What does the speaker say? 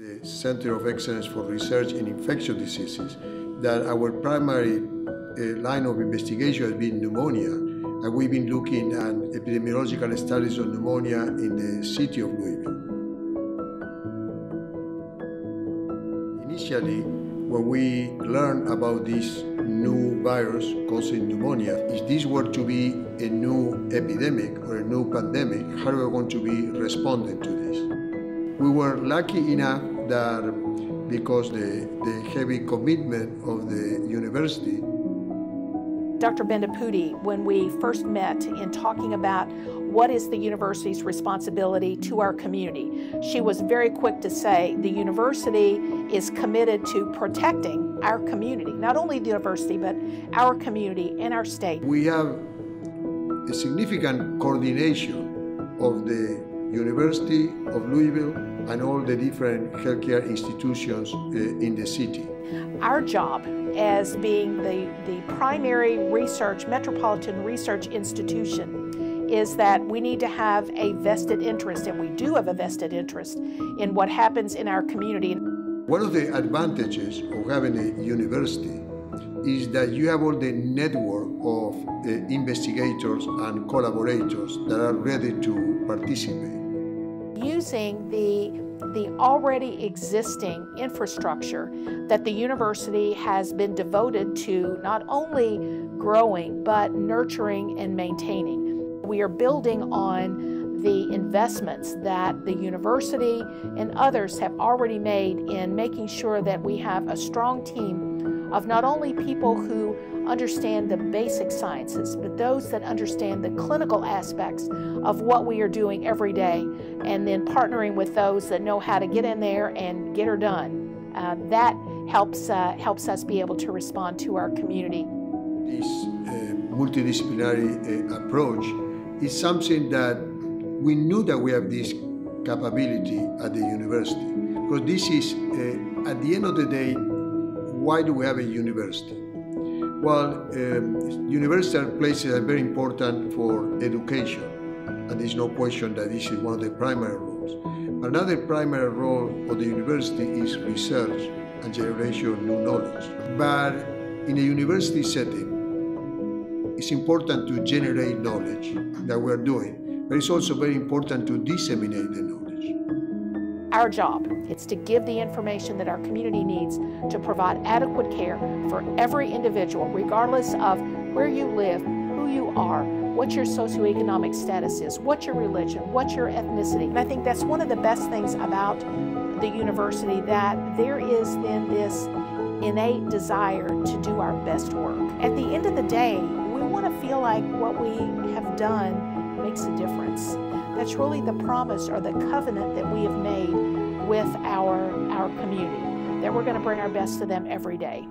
The Center of Excellence for Research in Infectious Diseases, that our primary uh, line of investigation has been pneumonia, and we've been looking at epidemiological studies on pneumonia in the city of Louisville. Initially, when we learned about this new virus causing pneumonia, if this were to be a new epidemic or a new pandemic, how are we going to be responding to this? We were lucky enough that because the, the heavy commitment of the university Dr. Bendapudi, when we first met in talking about what is the university's responsibility to our community, she was very quick to say the university is committed to protecting our community, not only the university, but our community and our state. We have a significant coordination of the University of Louisville and all the different healthcare institutions uh, in the city. Our job as being the, the primary research, metropolitan research institution is that we need to have a vested interest, and we do have a vested interest in what happens in our community. One of the advantages of having a university is that you have all the network of uh, investigators and collaborators that are ready to participate. Using the the already existing infrastructure that the university has been devoted to not only growing but nurturing and maintaining. We are building on the investments that the university and others have already made in making sure that we have a strong team of not only people who understand the basic sciences, but those that understand the clinical aspects of what we are doing every day, and then partnering with those that know how to get in there and get her done. Uh, that helps, uh, helps us be able to respond to our community. This uh, multidisciplinary uh, approach is something that we knew that we have this capability at the university because this is, uh, at the end of the day, why do we have a university? Well, um, university places are very important for education, and there's no question that this is one of the primary roles. Another primary role of the university is research and generation of new knowledge. But in a university setting, it's important to generate knowledge that we're doing, but it's also very important to disseminate the knowledge our job. It's to give the information that our community needs to provide adequate care for every individual, regardless of where you live, who you are, what your socioeconomic status is, what your religion, what your ethnicity. And I think that's one of the best things about the university that there is then this innate desire to do our best work. At the end of the day, we want to feel like what we have done makes a difference. That's really the promise or the covenant that we have made with our, our community, that we're going to bring our best to them every day.